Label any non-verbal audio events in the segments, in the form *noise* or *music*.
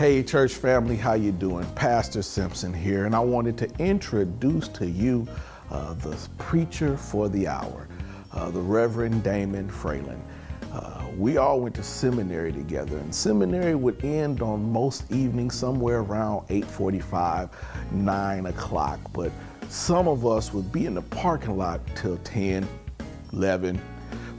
Hey church family, how you doing? Pastor Simpson here, and I wanted to introduce to you uh, the preacher for the hour, uh, the Reverend Damon Fraylon. Uh, we all went to seminary together, and seminary would end on most evenings somewhere around 8:45, 9 o'clock. But some of us would be in the parking lot till 10, 11,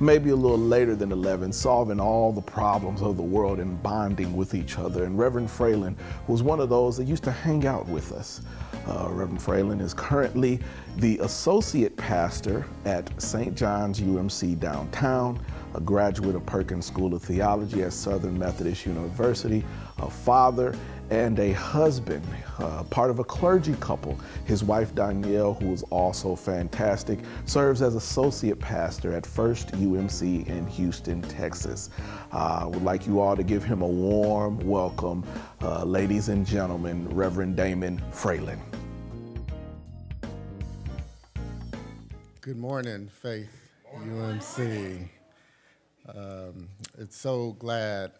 maybe a little later than 11, solving all the problems of the world and bonding with each other. And Reverend Fraylon was one of those that used to hang out with us. Uh, Reverend Fraylon is currently the associate pastor at St. John's UMC downtown, a graduate of Perkins School of Theology at Southern Methodist University, a father and a husband, uh, part of a clergy couple. His wife Danielle, who is also fantastic, serves as associate pastor at First UMC in Houston, Texas. I uh, would like you all to give him a warm welcome, uh, ladies and gentlemen, Reverend Damon Fraylon. Good morning, Faith UMC. Um, it's so glad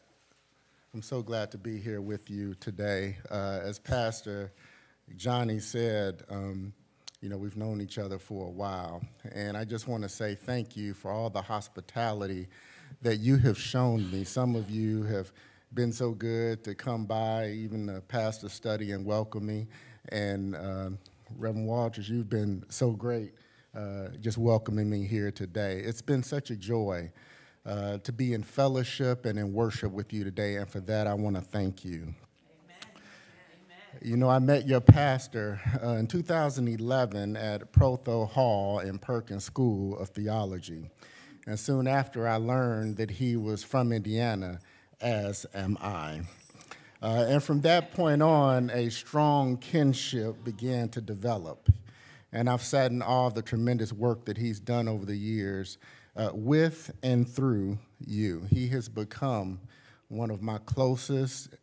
I'm so glad to be here with you today. Uh, as Pastor Johnnie said, um, you know, we've known each other for a while, and I just want to say thank you for all the hospitality that you have shown me. Some of you have been so good to come by, even the pastor study and welcome me. And uh, Reverend Walters, you've been so great uh, just welcoming me here today. It's been such a joy uh, to be in fellowship and in worship with you today, and for that I want to thank you. Amen. You know, I met your pastor uh, in 2011 at Prothro Hall in Perkins School of Theology. And soon after, I learned that he was from Indiana, as am I. Uh, and from that point on, a strong kinship began to develop. And I've sat in awe of the tremendous work that he's done over the years uh, with and through you. He has become one of my closest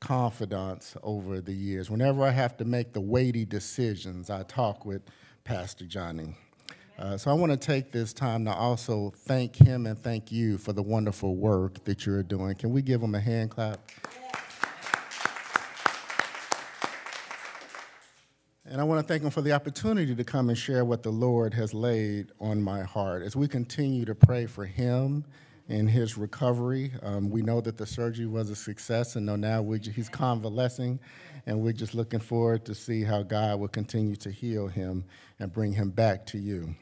confidants over the years. Whenever I have to make the weighty decisions, I talk with Pastor Johnnie. Uh, so I want to take this time to also thank him and thank you for the wonderful work that you're doing. Can we give him a hand clap? And I want to thank him for the opportunity to come and share what the Lord has laid on my heart. As we continue to pray for him and his recovery, um, we know that the surgery was a success, and now we, he's convalescing, and we're just looking forward to see how God will continue to heal him and bring him back to you.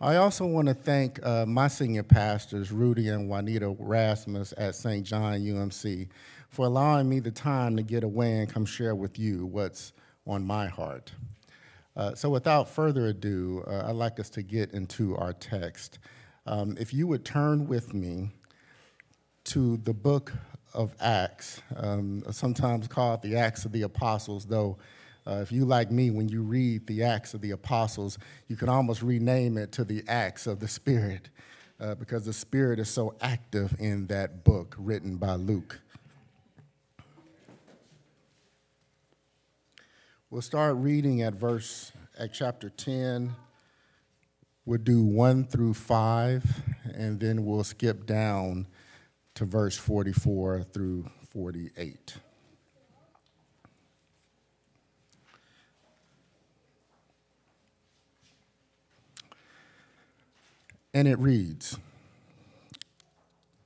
I also want to thank uh, my senior pastors, Rudy and Juanita Rasmus at St. John UMC, for allowing me the time to get away and come share with you what's on my heart. Uh, so without further ado, uh, I'd like us to get into our text. Um, if you would turn with me to the book of Acts, um, sometimes called the Acts of the Apostles, though uh, if you like me, when you read the Acts of the Apostles, you can almost rename it to the Acts of the Spirit, uh, because the Spirit is so active in that book written by Luke. We'll start reading at verse, at chapter 10. We'll do 1 through 5, and then we'll skip down to verse 44 through 48. And it reads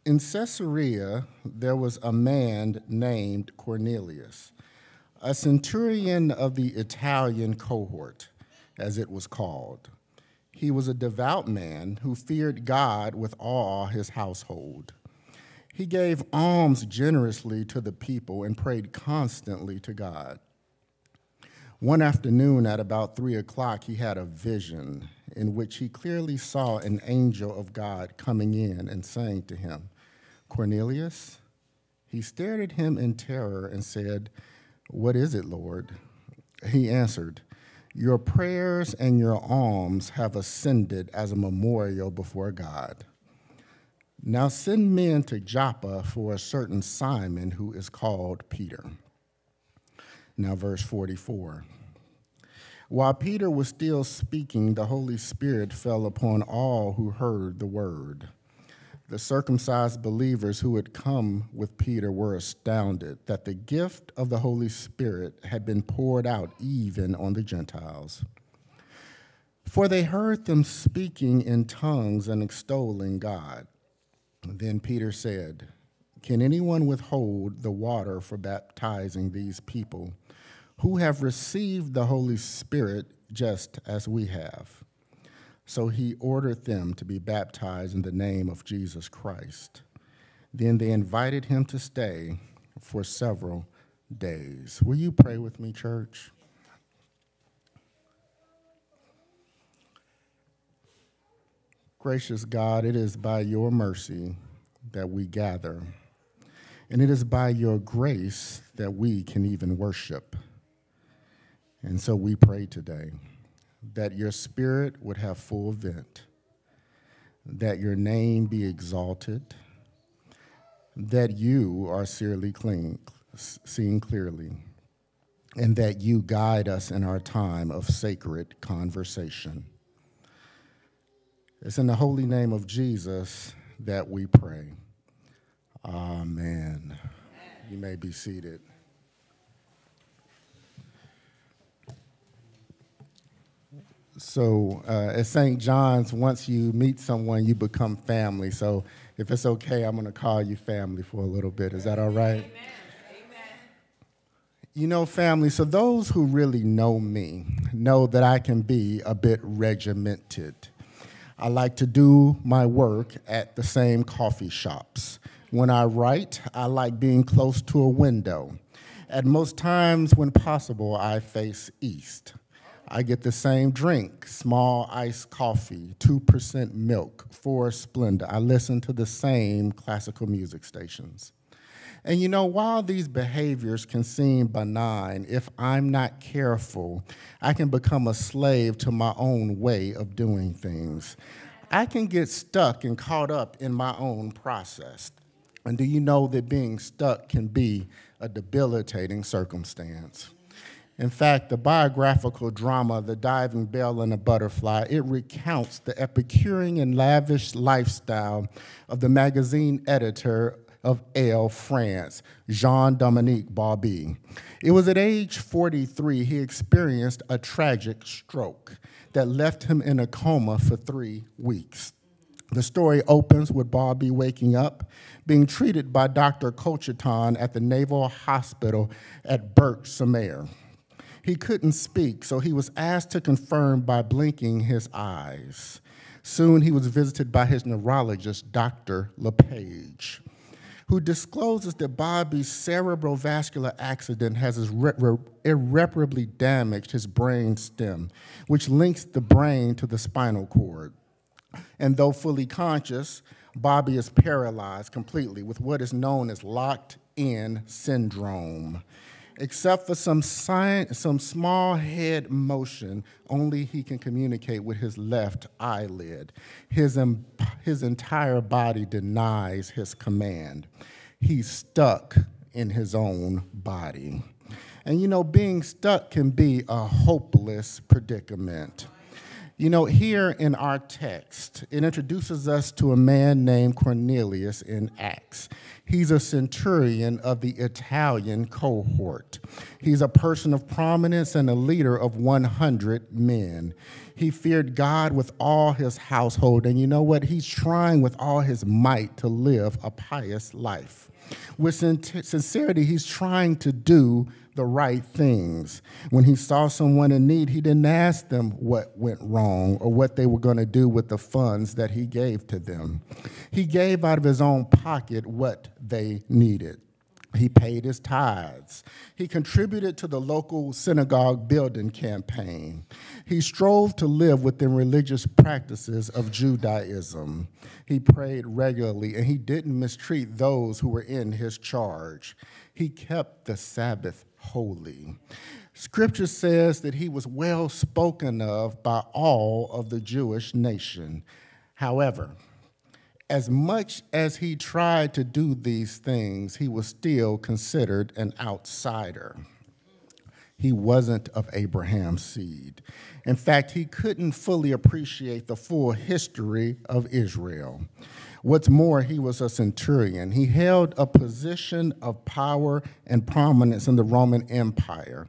In Caesarea, there was a man named Cornelius a centurion of the Italian cohort, as it was called. He was a devout man who feared God with all his household. He gave alms generously to the people and prayed constantly to God. One afternoon at about three o'clock, he had a vision in which he clearly saw an angel of God coming in and saying to him, Cornelius? He stared at him in terror and said, what is it, Lord? He answered, Your prayers and your alms have ascended as a memorial before God. Now send men to Joppa for a certain Simon who is called Peter. Now, verse 44. While Peter was still speaking, the Holy Spirit fell upon all who heard the word. The circumcised believers who had come with Peter were astounded that the gift of the Holy Spirit had been poured out even on the Gentiles. For they heard them speaking in tongues and extolling God. Then Peter said, Can anyone withhold the water for baptizing these people who have received the Holy Spirit just as we have? So he ordered them to be baptized in the name of Jesus Christ. Then they invited him to stay for several days. Will you pray with me, church? Gracious God, it is by your mercy that we gather, and it is by your grace that we can even worship. And so we pray today that your spirit would have full vent, that your name be exalted, that you are clean, seen clearly, and that you guide us in our time of sacred conversation. It's in the holy name of Jesus that we pray. Amen. You may be seated. So uh, at St. John's, once you meet someone, you become family. So if it's okay, I'm going to call you family for a little bit. Is that all right? Amen. Amen. You know, family, so those who really know me know that I can be a bit regimented. I like to do my work at the same coffee shops. When I write, I like being close to a window. At most times, when possible, I face east. I get the same drink, small iced coffee, 2% milk, four Splenda. I listen to the same classical music stations. And you know, while these behaviors can seem benign, if I'm not careful, I can become a slave to my own way of doing things. I can get stuck and caught up in my own process. And do you know that being stuck can be a debilitating circumstance? In fact, the biographical drama, The Diving Bell and the Butterfly, it recounts the Epicurean and lavish lifestyle of the magazine editor of Elle, France, Jean Dominique Bauby. It was at age 43 he experienced a tragic stroke that left him in a coma for three weeks. The story opens with Bauby waking up, being treated by Dr. Cocheton at the Naval Hospital at Berck-sur-Mer. He couldn't speak, so he was asked to confirm by blinking his eyes. Soon he was visited by his neurologist, Dr. LePage who discloses that Bauby's cerebrovascular accident has irreparably damaged his brain stem, which links the brain to the spinal cord. And though fully conscious, Bauby is paralyzed completely with what is known as locked in syndrome. Except for some, sign, some small head motion, only he can communicate with his left eyelid. His, his entire body denies his command. He's stuck in his own body. And you know, being stuck can be a hopeless predicament. You know, here in our text, it introduces us to a man named Cornelius in Acts. He's a centurion of the Italian cohort. He's a person of prominence and a leader of 100 men. He feared God with all his household, and you know what? He's trying with all his might to live a pious life. With sincerity, he's trying to do the right things. When he saw someone in need, he didn't ask them what went wrong or what they were going to do with the funds that he gave to them. He gave out of his own pocket what they needed. He paid his tithes. He contributed to the local synagogue building campaign. He strove to live within religious practices of Judaism. He prayed regularly and he didn't mistreat those who were in his charge. He kept the Sabbath holy. Scripture says that he was well spoken of by all of the Jewish nation. However, as much as he tried to do these things, he was still considered an outsider. He wasn't of Abraham's seed. In fact, he couldn't fully appreciate the full history of Israel. What's more, he was a centurion. He held a position of power and prominence in the Roman Empire.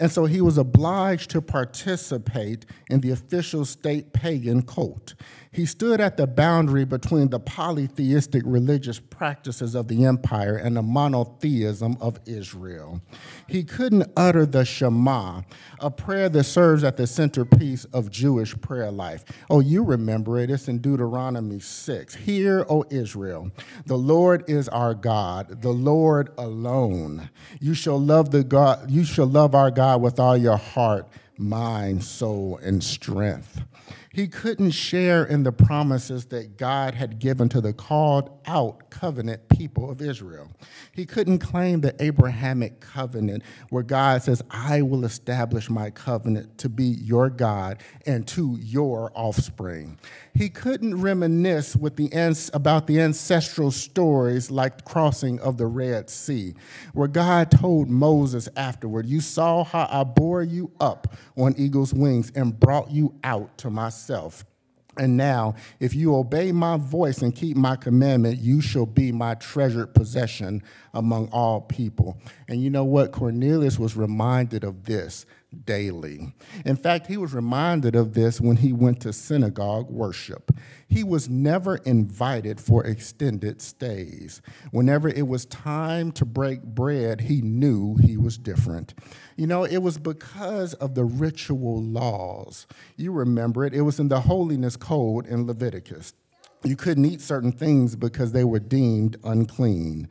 And so he was obliged to participate in the official state pagan cult. He stood at the boundary between the polytheistic religious practices of the empire and the monotheism of Israel. He couldn't utter the Shema, a prayer that serves at the centerpiece of Jewish prayer life. Oh, you remember it, it's in Deuteronomy 6. Hear, O Israel, the Lord is our God, the Lord alone. You shall love the God, you shall love our God with all your heart, mind, soul, and strength. He couldn't share in the promises that God had given to the called out covenant people of Israel. He couldn't claim the Abrahamic covenant where God says, I will establish my covenant to be your God and to your offspring. He couldn't reminisce with the about the ancestral stories like the crossing of the Red Sea, where God told Moses afterward, You saw how I bore you up on eagle's wings and brought you out to myself. And now, if you obey my voice and keep my commandment, you shall be my treasured possession among all people. And you know what? Cornelius was reminded of this daily. In fact, he was reminded of this when he went to synagogue worship. He was never invited for extended stays. Whenever it was time to break bread, he knew he was different. You know, it was because of the ritual laws. You remember it, it was in the holiness code in Leviticus. You couldn't eat certain things because they were deemed unclean.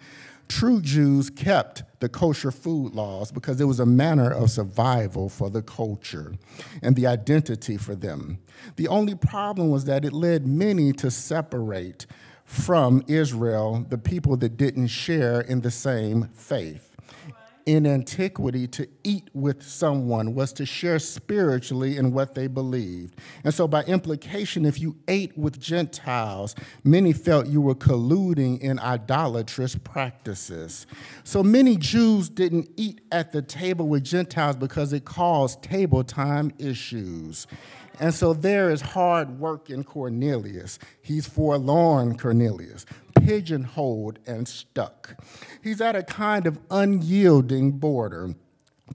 True Jews kept the kosher food laws because it was a manner of survival for the culture and the identity for them. The only problem was that it led many to separate from Israel, the people that didn't share in the same faith in antiquity to eat with someone was to share spiritually in what they believed. And so, by implication, if you ate with Gentiles, many felt you were colluding in idolatrous practices. So, many Jews didn't eat at the table with Gentiles because it caused table time issues. And so there is hard work in Cornelius. He's forlorn, Cornelius, pigeonholed and stuck. He's at a kind of unyielding border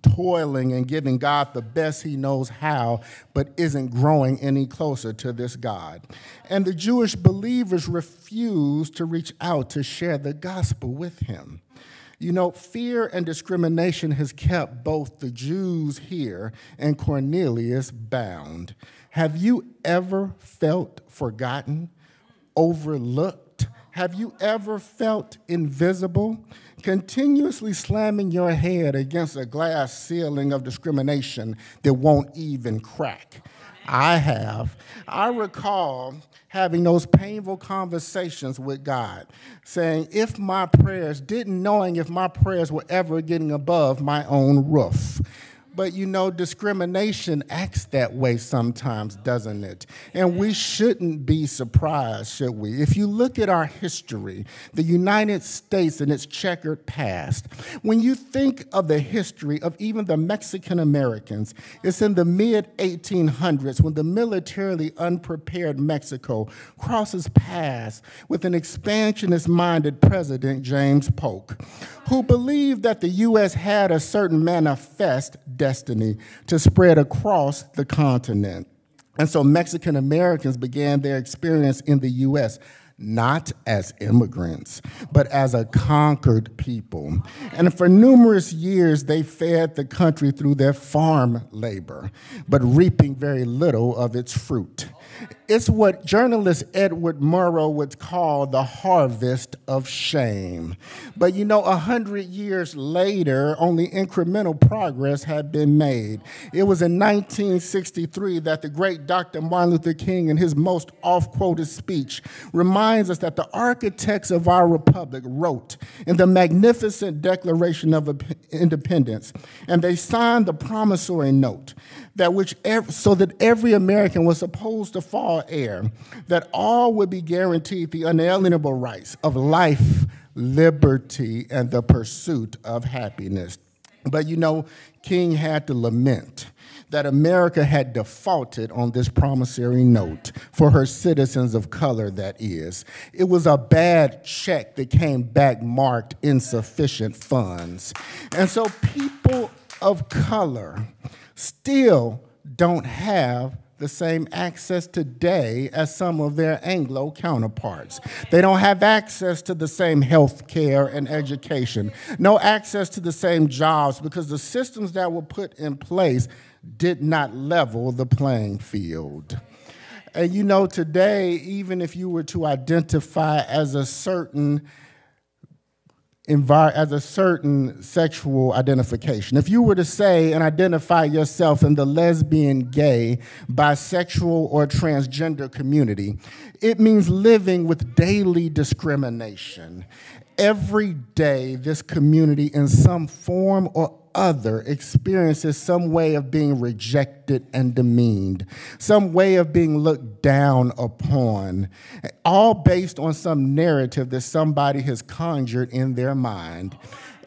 toiling and giving God the best he knows how, but isn't growing any closer to this God. And the Jewish believers refuse to reach out to share the gospel with him. You know, fear and discrimination has kept both the Jews here and Cornelius bound. Have you ever felt forgotten, overlooked? Have you ever felt invisible? Continuously slamming your head against a glass ceiling of discrimination that won't even crack. I have. I recall having those painful conversations with God, saying, if my prayers, didn't knowing if my prayers were ever getting above my own roof. But you know, discrimination acts that way sometimes, doesn't it? And we shouldn't be surprised, should we? If you look at our history, the United States and its checkered past, when you think of the history of even the Mexican Americans, it's in the mid 1800s when the militarily unprepared Mexico crosses paths with an expansionist minded president, James Polk, who believed that the U.S. had a certain manifest destiny to spread across the continent. And so Mexican Americans began their experience in the U.S not as immigrants, but as a conquered people. And for numerous years, they fed the country through their farm labor, but reaping very little of its fruit. It's what journalist Edward Murrow would call the harvest of shame. But you know, a hundred years later, only incremental progress had been made. It was in 1963 that the great Dr. Martin Luther King, in his most oft quoted speech, reminds us that the architects of our republic wrote in the magnificent Declaration of Independence, and they signed the promissory note that which so that every American was supposed to fall heir, that all would be guaranteed the unalienable rights of life, liberty, and the pursuit of happiness. But you know, King had to lament that America had defaulted on this promissory note for her citizens of color, that is. It was a bad check that came back marked insufficient funds. And so people of color still don't have the same access today as some of their Anglo counterparts. They don't have access to the same health care and education, no access to the same jobs because the systems that were put in place did not level the playing field. And you know, today, even if you were to identify as a certain as a certain sexual identification. If you were to say and identify yourself in the lesbian, gay, bisexual, or transgender community, it means living with daily discrimination. Every day, this community, in some form or other experiences some way of being rejected and demeaned, some way of being looked down upon, all based on some narrative that somebody has conjured in their mind.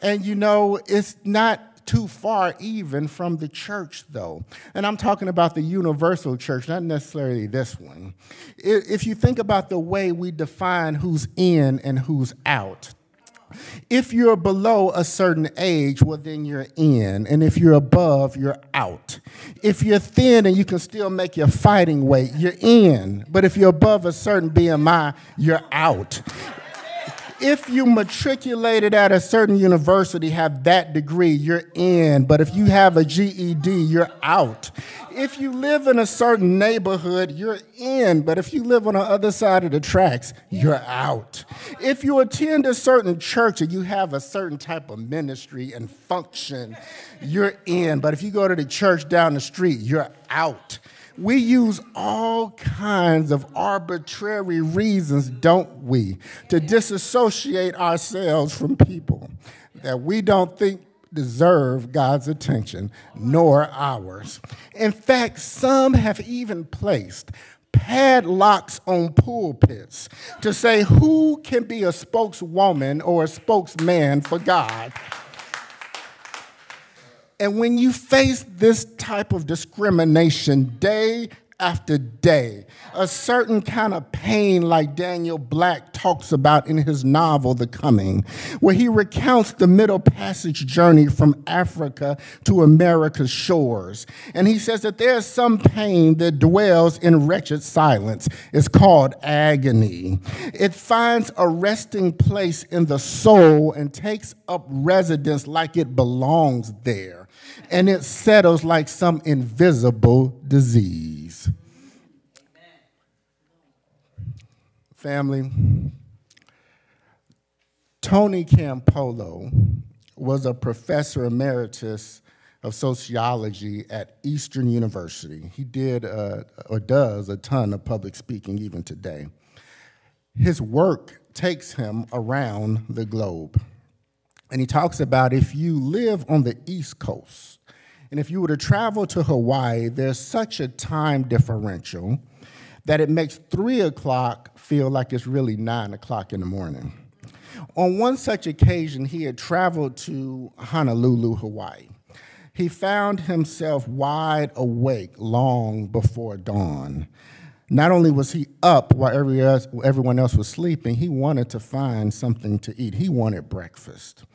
And you know, it's not too far even from the church, though. And I'm talking about the universal church, not necessarily this one. If you think about the way we define who's in and who's out, if you're below a certain age, well, then you're in. And if you're above, you're out. If you're thin and you can still make your fighting weight, you're in. But if you're above a certain BMI, you're out if you matriculated at a certain university, have that degree, you're in. But if you have a GED, you're out. If you live in a certain neighborhood, you're in. But if you live on the other side of the tracks, you're out. If you attend a certain church and you have a certain type of ministry and function, you're in. But if you go to the church down the street, you're out. We use all kinds of arbitrary reasons, don't we, to disassociate ourselves from people that we don't think deserve God's attention, nor ours. In fact, some have even placed padlocks on pulpits to say who can be a spokeswoman or a spokesman for God. And when you face this type of discrimination day after day, a certain kind of pain like Daniel Black talks about in his novel, The Coming, where he recounts the Middle Passage journey from Africa to America's shores. And he says that there's some pain that dwells in wretched silence. It's called agony. It finds a resting place in the soul and takes up residence like it belongs there. And it settles like some invisible disease. Family, Tony Campolo was a professor emeritus of sociology at Eastern University. He did uh, or does a ton of public speaking even today. His work takes him around the globe. And he talks about if you live on the East Coast, and if you were to travel to Hawaii, there's such a time differential that it makes three o'clock feel like it's really nine o'clock in the morning. On one such occasion, he had traveled to Honolulu, Hawaii. He found himself wide awake long before dawn. Not only was he up while everyone else was sleeping, he wanted to find something to eat. He wanted breakfast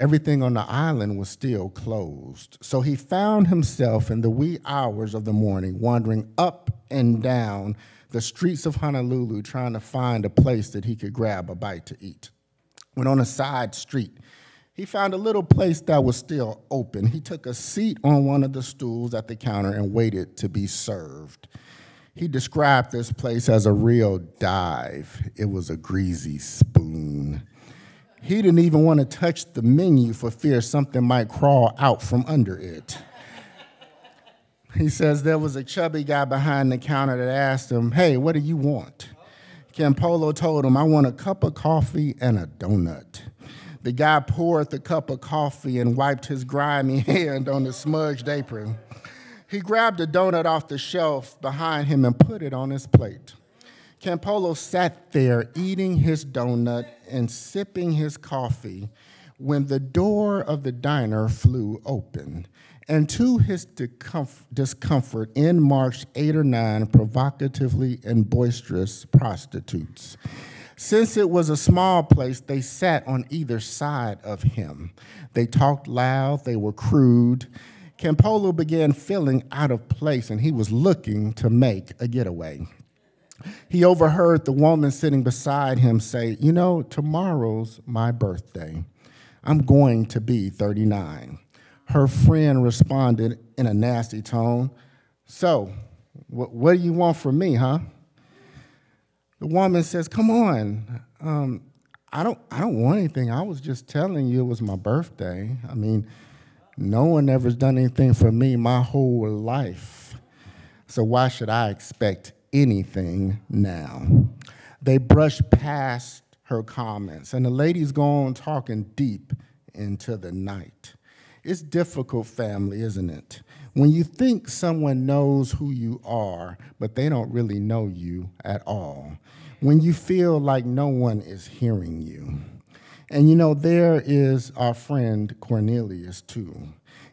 everything on the island was still closed. So he found himself in the wee hours of the morning wandering up and down the streets of Honolulu trying to find a place that he could grab a bite to eat. When on a side street, he found a little place that was still open. He took a seat on one of the stools at the counter and waited to be served. He described this place as a real dive. It was a greasy spoon. He didn't even want to touch the menu for fear something might crawl out from under it. He says there was a chubby guy behind the counter that asked him, Hey, what do you want? Campolo told him, I want a cup of coffee and a donut. The guy poured the cup of coffee and wiped his grimy *laughs* hand on the smudged apron. He grabbed a donut off the shelf behind him and put it on his plate. Campolo sat there eating his donut and sipping his coffee when the door of the diner flew open, and to his discomfort, in marched eight or nine provocatively and boisterous prostitutes. Since it was a small place, they sat on either side of him. They talked loud, they were crude. Campolo began feeling out of place, and he was looking to make a getaway. He overheard the woman sitting beside him say, You know, tomorrow's my birthday. I'm going to be 39. Her friend responded in a nasty tone, So, wh- what do you want from me, huh? The woman says, Come on. Um, I don't, I don't want anything. I was just telling you it was my birthday. I mean, no one ever's done anything for me my whole life. So why should I expect anything now? They brushed past her comments, and the lady's gone talking deep into the night. It's difficult, family, isn't it? When you think someone knows who you are, but they don't really know you at all. When you feel like no one is hearing you. And you know, there is our friend Cornelius, too.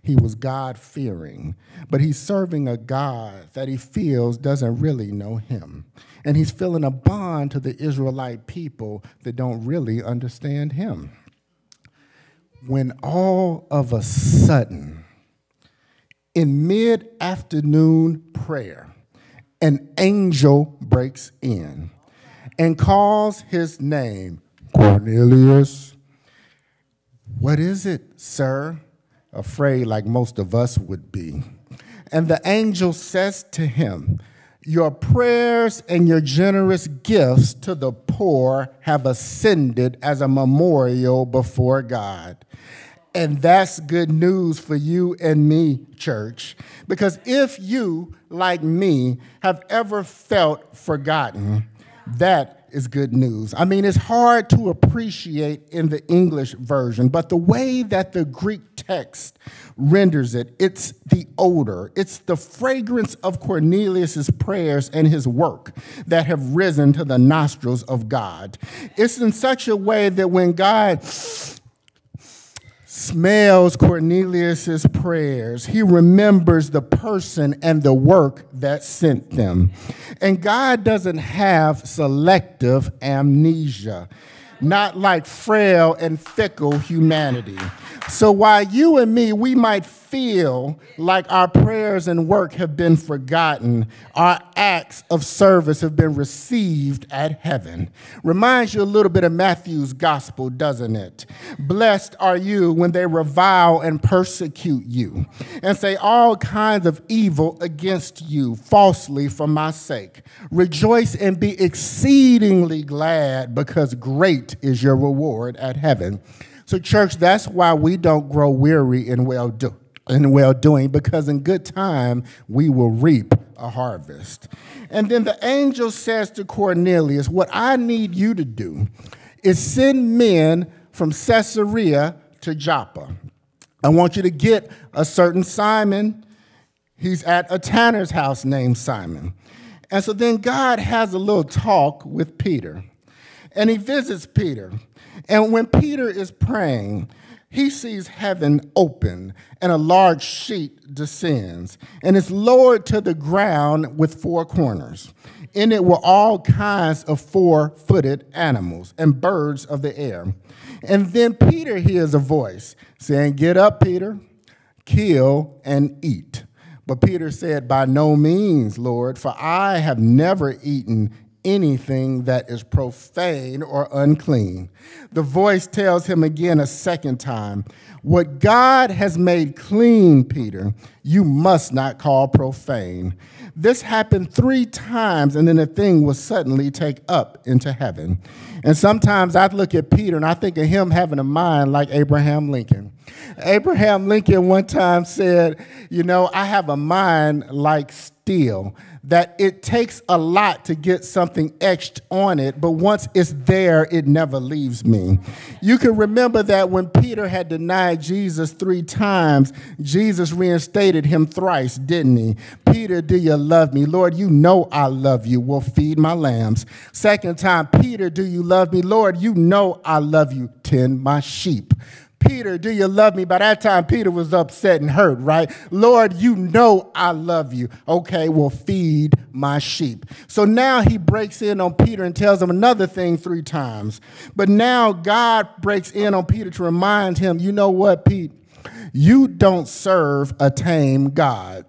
He was God fearing, but he's serving a God that he feels doesn't really know him. And he's feeling a bond to the Israelite people that don't really understand him. When all of a sudden, in mid afternoon prayer, an angel breaks in and calls his name Cornelius. What is it, sir? Afraid like most of us would be. And the angel says to him, Your prayers and your generous gifts to the poor have ascended as a memorial before God. And that's good news for you and me, church. Because if you, like me, have ever felt forgotten, that is good news. I mean, it's hard to appreciate in the English version, but the way that the Greek text renders it, it's the odor, it's the fragrance of Cornelius's prayers and his work that have risen to the nostrils of God. It's in such a way that when God smells Cornelius's prayers. He remembers the person and the work that sent them. And God doesn't have selective amnesia, not like frail and fickle humanity. So while you and me, we might feel like our prayers and work have been forgotten, our acts of service have been received at heaven. Reminds you a little bit of Matthew's gospel, doesn't it? Blessed are you when they revile and persecute you and say all kinds of evil against you falsely for my sake. Rejoice and be exceedingly glad because great is your reward at heaven. So, church, that's why we don't grow weary in well doing in well doing, because in good time we will reap a harvest. And then the angel says to Cornelius, What I need you to do is send men from Caesarea to Joppa. I want you to get a certain Simon. He's at a tanner's house named Simon. And so then God has a little talk with Peter. And he visits Peter. And when Peter is praying, he sees heaven open and a large sheet descends and is lowered to the ground with four corners. In it were all kinds of four footed animals and birds of the air. And then Peter hears a voice saying, Get up, Peter, kill and eat. But Peter said, By no means, Lord, for I have never eaten anything that is profane or unclean. The voice tells him again a second time, What God has made clean, Peter, you must not call profane. This happened three times, and then the thing was suddenly take up into heaven. And sometimes I look at Peter and I think of him having a mind like Abraham Lincoln. Abraham Lincoln one time said, You know, I have a mind like steel that it takes a lot to get something etched on it, but once it's there, it never leaves me. You can remember that when Peter had denied Jesus three times, Jesus reinstated him thrice, didn't he? Peter, do you love me? Lord, you know I love you. Will feed my lambs. Second time, Peter, do you love me? Lord, you know I love you. Tend my sheep. Peter, do you love me? By that time, Peter was upset and hurt, right? Lord, you know I love you. Okay, well, feed my sheep. So now he breaks in on Peter and tells him another thing three times. But now God breaks in on Peter to remind him, you know what, Pete? You don't serve a tame God.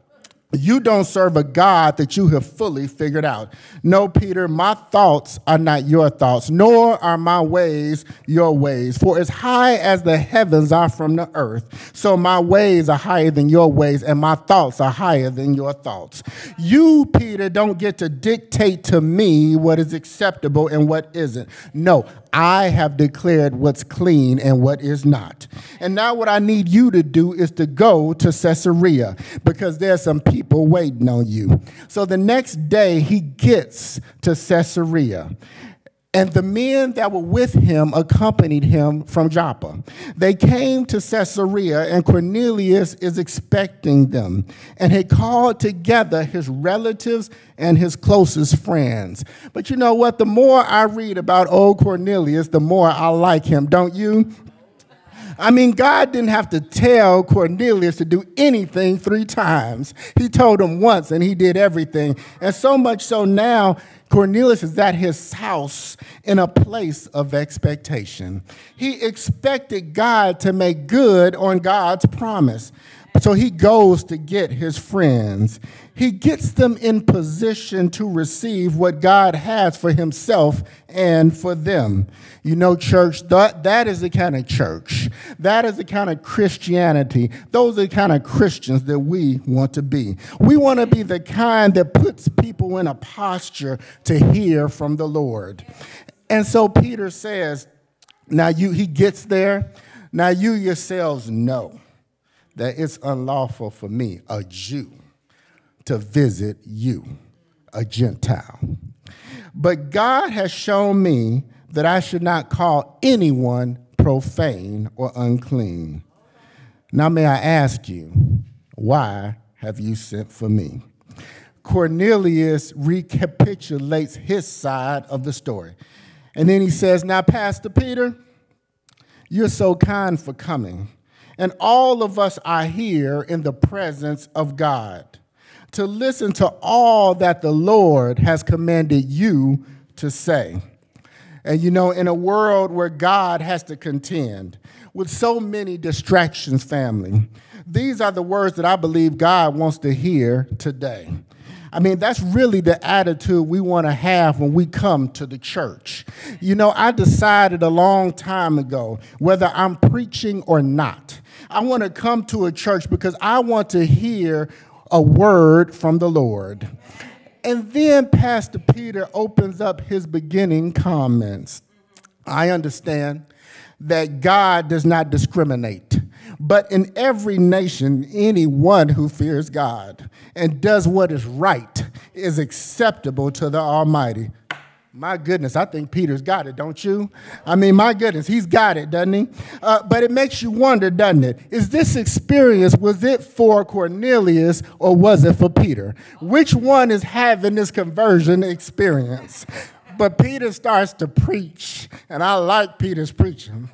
You don't serve a God that you have fully figured out. No, Peter, my thoughts are not your thoughts, nor are my ways your ways. For as high as the heavens are from the earth, so my ways are higher than your ways, and my thoughts are higher than your thoughts. You, Peter, don't get to dictate to me what is acceptable and what isn't. No, I have declared what's clean and what is not. And now, what I need you to do is to go to Caesarea because there's some people waiting on you. So the next day, he gets to Caesarea. And the men that were with him accompanied him from Joppa. They came to Caesarea, and Cornelius is expecting them, and he called together his relatives and his closest friends. But you know what? The more I read about old Cornelius, the more I like him, don't you? I mean, God didn't have to tell Cornelius to do anything three times. He told him once and he did everything. And so much so now, Cornelius is at his house in a place of expectation. He expected God to make good on God's promise. So he goes to get his friends. He gets them in position to receive what God has for himself and for them. You know, church, that, that is the kind of church. That is the kind of Christianity. Those are the kind of Christians that we want to be. We want to be the kind that puts people in a posture to hear from the Lord. And so Peter says, now you he gets there. Now you yourselves know that it's unlawful for me, a Jew, to visit you, a Gentile. But God has shown me that I should not call anyone profane or unclean. Now, may I ask you, why have you sent for me? Cornelius recapitulates his side of the story. And then he says, Now, Pastor Peter, you're so kind for coming. And all of us are here in the presence of God to listen to all that the Lord has commanded you to say. And you know, in a world where God has to contend with so many distractions, family, these are the words that I believe God wants to hear today. I mean, that's really the attitude we want to have when we come to the church. You know, I decided a long time ago whether I'm preaching or not. I want to come to a church because I want to hear a word from the Lord. And then Pastor Peter opens up his beginning comments. I understand that God does not discriminate, but in every nation, anyone who fears God and does what is right is acceptable to the Almighty. My goodness, I think Peter's got it, don't you? I mean, my goodness, he's got it, doesn't he? Uh, but it makes you wonder, doesn't it? Is this experience, was it for Cornelius or was it for Peter? Which one is having this conversion experience? But Peter starts to preach, and I like Peter's preaching.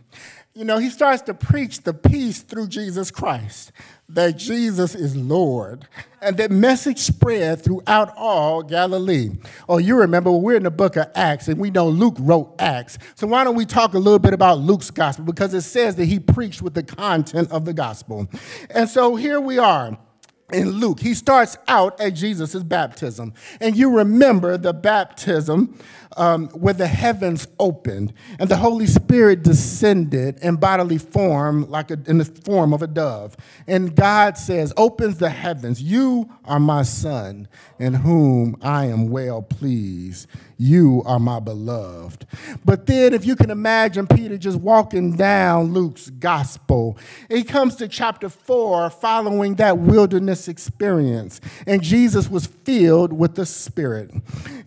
You know, he starts to preach the peace through Jesus Christ that Jesus is Lord. And that message spread throughout all Galilee. Oh, you remember we're in the book of Acts, and we know Luke wrote Acts. So why don't we talk a little bit about Luke's gospel? Because it says that he preached with the content of the gospel. And so here we are in Luke. He starts out at Jesus' baptism. And you remember the baptism um, where the heavens opened and the Holy Spirit descended in bodily form, like a, in the form of a dove. And God says, opens the heavens. You are my son in whom I am well pleased. You are my beloved. But then, if you can imagine Peter just walking down Luke's gospel, he comes to chapter four following that wilderness experience. And Jesus was filled with the Spirit.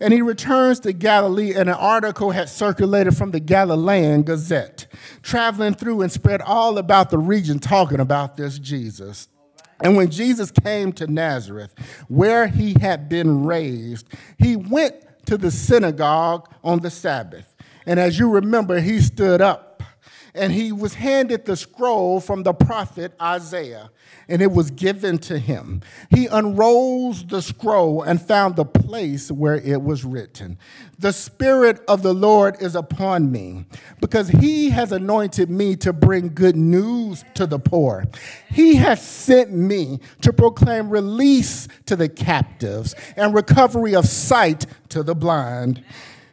And he returns to Galilee, and an article had circulated from the Galilean Gazette, traveling through and spread all about the region talking about this Jesus. And when Jesus came to Nazareth, where he had been raised, he went to the synagogue on the Sabbath. And as you remember, he stood up and he was handed the scroll from the prophet Isaiah, and it was given to him. He unrolls the scroll and found the place where it was written The Spirit of the Lord is upon me, because he has anointed me to bring good news to the poor. He has sent me to proclaim release to the captives and recovery of sight to the blind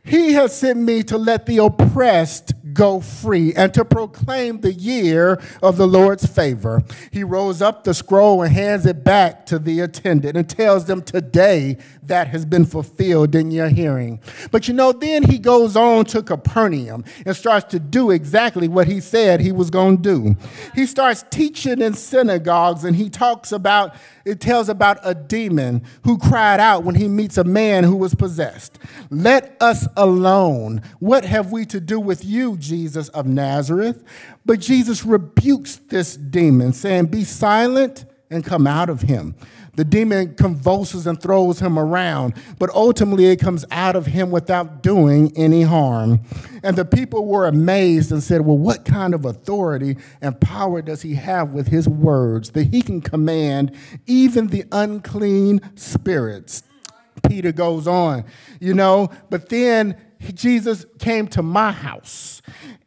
he has sent me to let the oppressed go free and to proclaim the year of the Lord's favor. He rolls up the scroll and hands it back to the attendant and tells them, Today that has been fulfilled in your hearing. But you know, then he goes on to Capernaum and starts to do exactly what he said he was going to do. He starts teaching in synagogues and he talks about it tells about a demon who cried out when he meets a man who was possessed. Let us alone. What have we to do with you, Jesus of Nazareth? But Jesus rebukes this demon, saying, Be silent and come out of him. The demon convulses and throws him around, but ultimately it comes out of him without doing any harm. And the people were amazed and said, Well, what kind of authority and power does he have with his words that he can command even the unclean spirits? Peter goes on, you know, but then Jesus came to my house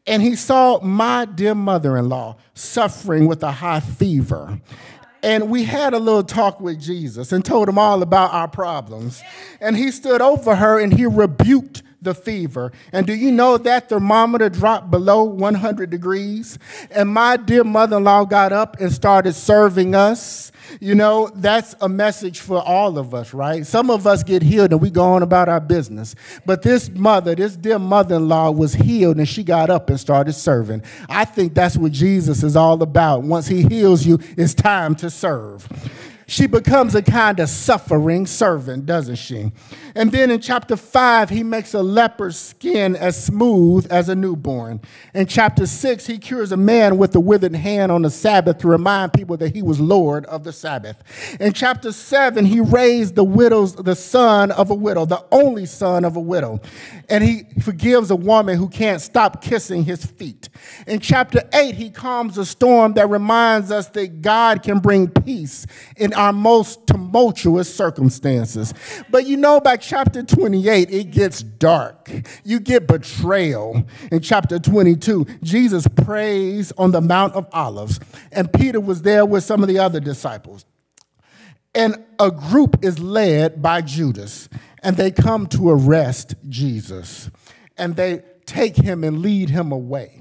and he saw my dear mother in law suffering with a high fever. And we had a little talk with Jesus and told him all about our problems. And he stood over her and he rebuked the fever. And do you know that thermometer dropped below 100 degrees? And my dear mother in law got up and started serving us. You know, that's a message for all of us, right? Some of us get healed and we go on about our business. But this mother, this dear mother in law, was healed and she got up and started serving. I think that's what Jesus is all about. Once he heals you, it's time to serve she becomes a kind of suffering servant, doesn't she? And then in chapter 5, he makes a leper's skin as smooth as a newborn. In chapter 6, he cures a man with a withered hand on the Sabbath to remind people that he was Lord of the Sabbath. In chapter 7, he raised the widow's the son of a widow, the only son of a widow. And he forgives a woman who can't stop kissing his feet. In chapter 8, he calms a storm that reminds us that God can bring peace in our most tumultuous circumstances. But you know, by chapter 28, it gets dark. You get betrayal. In chapter 22, Jesus prays on the Mount of Olives, and Peter was there with some of the other disciples. And a group is led by Judas, and they come to arrest Jesus. And they take him and lead him away.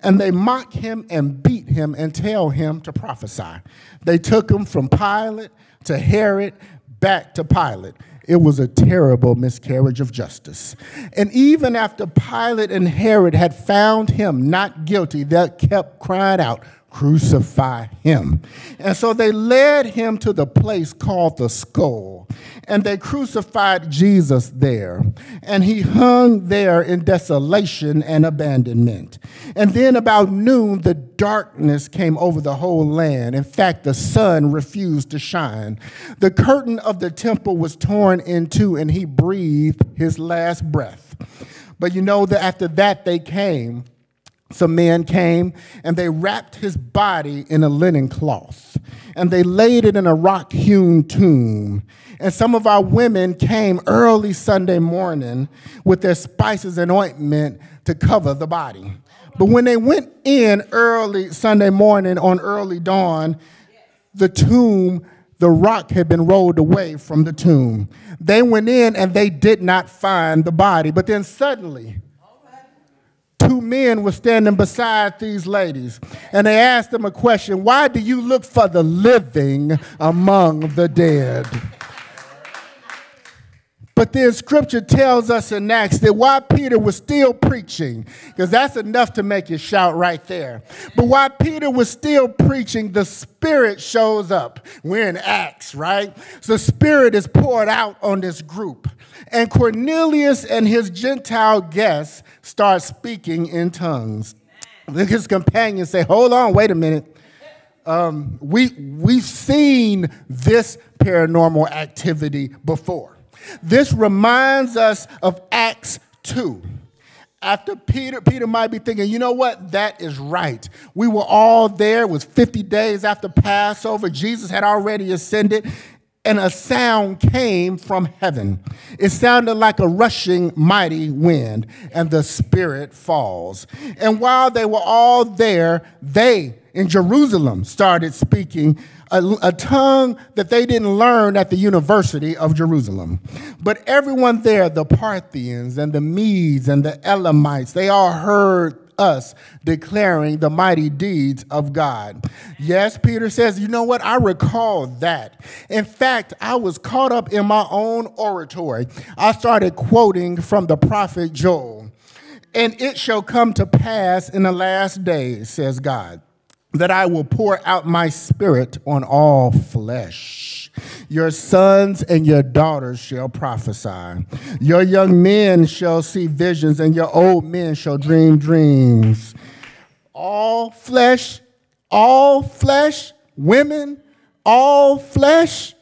And they mock him and beat him and tell him to prophesy. They took him from Pilate to Herod back to Pilate. It was a terrible miscarriage of justice. And even after Pilate and Herod had found him not guilty, they kept crying out, Crucify him. And so they led him to the place called the skull and they crucified Jesus there. And he hung there in desolation and abandonment. And then about noon, the darkness came over the whole land. In fact, the sun refused to shine. The curtain of the temple was torn in two, and he breathed his last breath. But you know that after that, they came some men came and they wrapped his body in a linen cloth and they laid it in a rock hewn tomb. And some of our women came early Sunday morning with their spices and ointment to cover the body. But when they went in early Sunday morning on early dawn, the tomb, the rock had been rolled away from the tomb. They went in and they did not find the body. But then suddenly, two men were standing beside these ladies and they asked them a question Why do you look for the living among the dead? But then scripture tells us in Acts that while Peter was still preaching, because that's enough to make you shout right there. But while Peter was still preaching, the Spirit shows up. We're in Acts, right? So the Spirit is poured out on this group. And Cornelius and his Gentile guests start speaking in tongues. His companions say, Hold on, wait a minute. Um, we, we've seen this paranormal activity before. This reminds us of Acts 2. after Peter, Peter might be thinking, you know what? That is right. We were all there. It was 50 days after Passover. Jesus had already ascended, and a sound came from heaven. It sounded like a rushing mighty wind, and the Spirit falls. And while they were all there, they in Jerusalem started speaking a, a, tongue that they didn't learn at the University of Jerusalem. But everyone there, the Parthians and the Medes and the Elamites, they all heard us declaring the mighty deeds of God. Yes, Peter says, you know what? I recall that. In fact, I was caught up in my own oratory. I started quoting from the prophet Joel. And it shall come to pass in the last days, says God that I will pour out my spirit on all flesh. Your sons and your daughters shall prophesy. Your young men shall see visions, and your old men shall dream dreams. All flesh, all flesh, women, all flesh,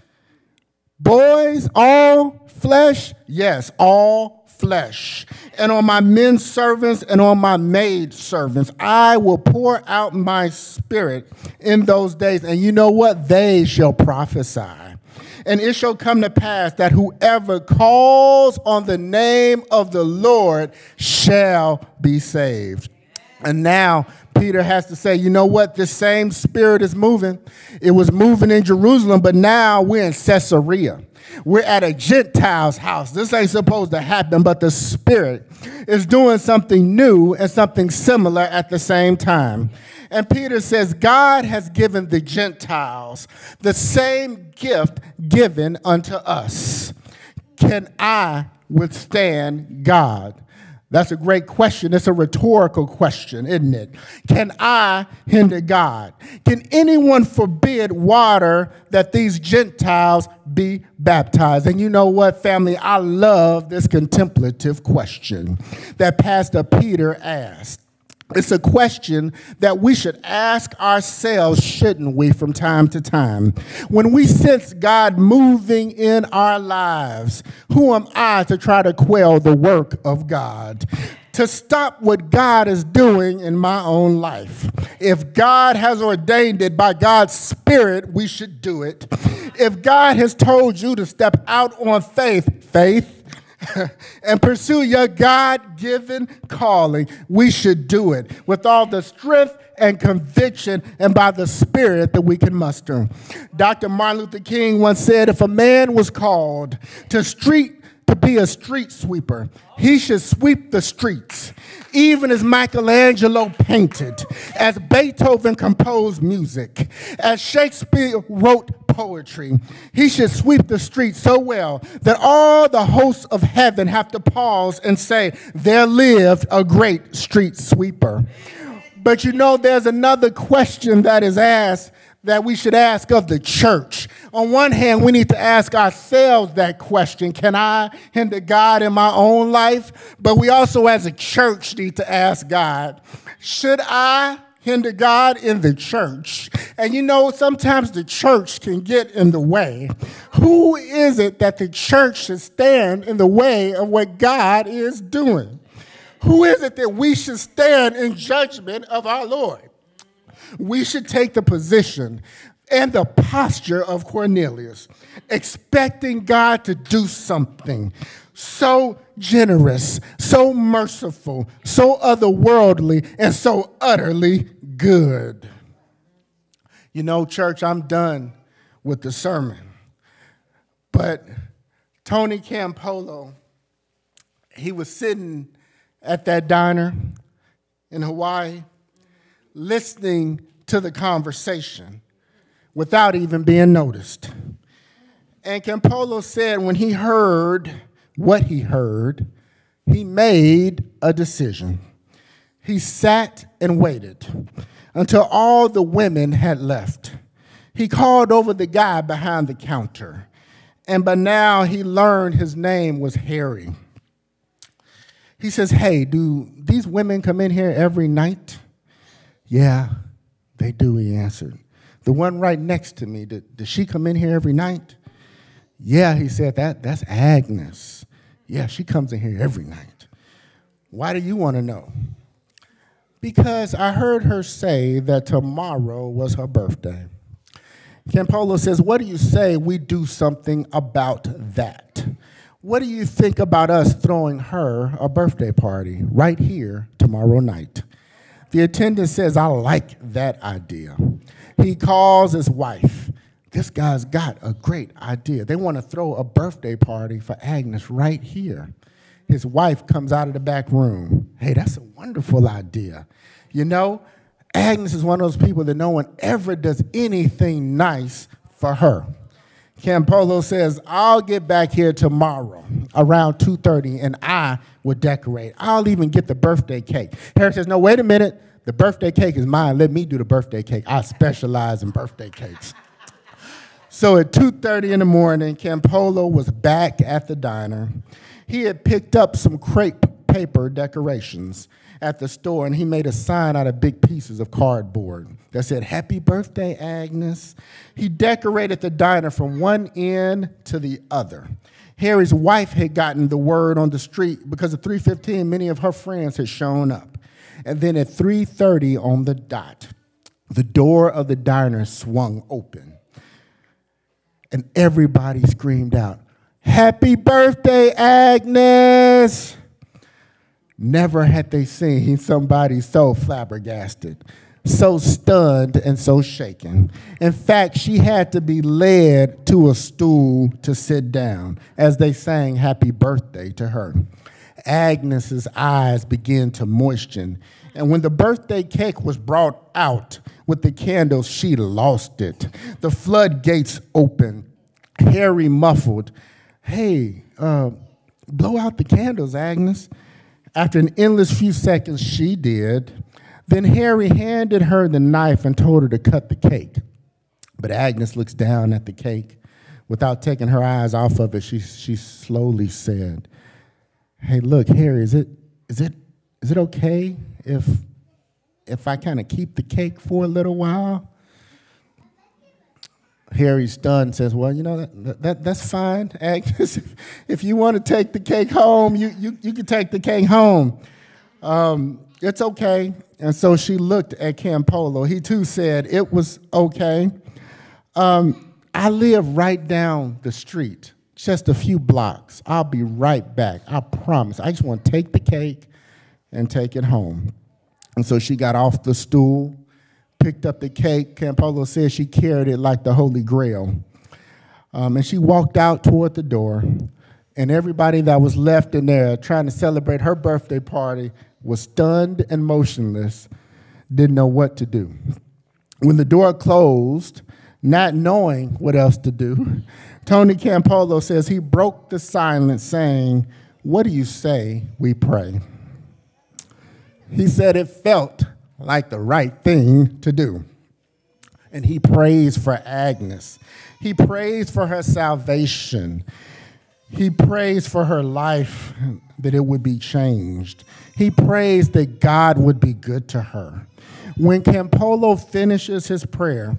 boys, all flesh, yes, all flesh, and on my men servants and on my maid servants. I will pour out my spirit in those days. And you know what? They shall prophesy. And it shall come to pass that whoever calls on the name of the Lord shall be saved. And now Peter has to say, you know what? This same spirit is moving. It was moving in Jerusalem, but now we're in Caesarea. We're at a Gentile's house. This ain't supposed to happen, but the Spirit is doing something new and something similar at the same time. And Peter says, God has given the Gentiles the same gift given unto us. Can I withstand God? That's a great question. It's a rhetorical question, isn't it? Can I hinder God? Can anyone forbid water that these Gentiles be baptized? And you know what, family? I love this contemplative question that Pastor Peter asked. It's a question that we should ask ourselves, shouldn't we, from time to time? When we sense God moving in our lives, who am I to try to quell the work of God? To stop what God is doing in my own life. If God has ordained it by God's Spirit, we should do it. If God has told you to step out on faith, faith, *laughs* and pursue your God given calling, we should do it with all the strength and conviction and by the spirit that we can muster. Dr. Martin Luther King once said if a man was called to street to be a street sweeper. He should sweep the streets, even as Michelangelo painted, as Beethoven composed music, as Shakespeare wrote poetry. He should sweep the streets so well that all the hosts of heaven have to pause and say, There lived a great street sweeper. But you know, there's another question that is asked that we should ask of the church. On one hand, we need to ask ourselves that question Can I hinder God in my own life? But we also, as a church, need to ask God Should I hinder God in the church? And you know, sometimes the church can get in the way. Who is it that the church should stand in the way of what God is doing? Who is it that we should stand in judgment of our Lord? we should take the position and the posture of Cornelius, expecting God to do something so generous, so merciful, so otherworldly, and so utterly good. You know, church, I'm done with the sermon. But Tony Campolo, he was sitting at that diner in Hawaii listening to the conversation without even being noticed. And Campolo said when he heard what he heard, he made a decision. He sat and waited until all the women had left. He called over the guy behind the counter, and by now he learned his name was Harry. He says, Hey, do these women come in here every night? Yeah, they do, he answered. The one right next to me, does she come in here every night? Yeah, he said, that, that's Agnes. Yeah, she comes in here every night. Why do you want to know? Because I heard her say that tomorrow was her birthday. Campolo says, What do you say we do something about that? What do you think about us throwing her a birthday party right here tomorrow night? The attendant says, I like that idea. He calls his wife. This guy's got a great idea. They want to throw a birthday party for Agnes right here. His wife comes out of the back room. Hey, that's a wonderful idea. You know, Agnes is one of those people that no one ever does anything nice for her. Campolo says, I'll get back here tomorrow around 2.30 and I will decorate. I'll even get the birthday cake. Harry says, no, wait a minute. The birthday cake is mine. Let me do the birthday cake. I specialize in birthday cakes. so at 2.30 in the morning, Campolo was back at the diner. He had picked up some crepe paper decorations at the store and he made a sign out of big pieces of cardboard that said, Happy birthday, Agnes. He decorated the diner from one end to the other. Harry's wife had gotten the word on the street because at 3:15 many of her friends had shown up. And then at 3:30 on the dot, the door of the diner swung open. And everybody screamed out, "Happy birthday, Agnes!" Never had they seen somebody so flabbergasted, so stunned, and so shaken. In fact, she had to be led to a stool to sit down as they sang happy birthday to her. Agnes's eyes began to moisten, and when the birthday cake was brought out with the candles, she lost it. The floodgates opened. Harry muffled, Hey, uh, blow out the candles, Agnes. After an endless few seconds, she did. Then Harry handed her the knife and told her to cut the cake. But Agnes looks down at the cake. Without taking her eyes off of it, she, she slowly said, Hey, look, Harry, is it, is it, is it okay if, if I kind of keep the cake for a little while? Harry stunned says, Well, you know, that, that, that's fine, *laughs* Agnes. if you want to take the cake home, you, you, you can take the cake home. Um, it's okay. And so she looked at Campolo. He too said, It was okay. Um, I live right down the street, just a few blocks. I'll be right back. I promise. I just want to take the cake and take it home. And so she got off the stool picked up the cake. Campolo says she carried it like the Holy Grail. Um, and she walked out toward the door, and everybody that was left in there trying to celebrate her birthday party was stunned and motionless, didn't know what to do. When the door closed, not knowing what else to do, Tony Campolo says he broke the silence, saying, What do you say we pray? He said it felt like the right thing to do. And he prays for Agnes. He prays for her salvation. He prays for her life that it would be changed. He prays that God would be good to her. When Campolo finishes his prayer,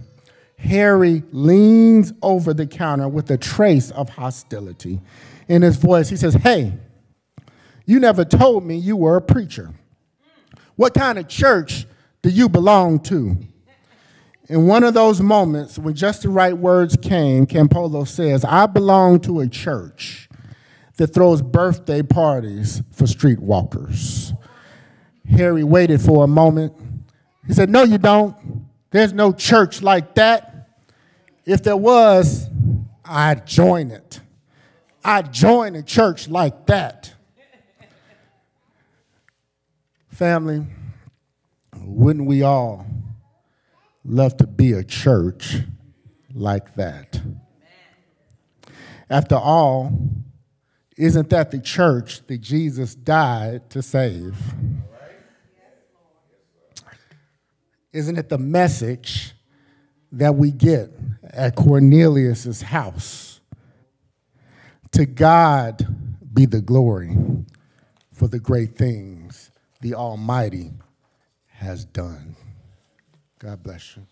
Harry leans over the counter with a trace of hostility in his voice. He says, Hey, you never told me you were a preacher. What kind of church do you belong to? In one of those moments, when just the right words came, Campolo says, I belong to a church that throws birthday parties for streetwalkers. Harry waited for a moment. He said, No, you don't. There's no church like that. If there was, I'd join it. I'd join a church like that. Family, wouldn't we all love to be a church like that? After all, isn't that the church that Jesus died to save? Isn't it the message that we get at Cornelius's house? To God be the glory for the great things the Almighty has done. God bless you.